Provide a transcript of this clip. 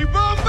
Ibamba!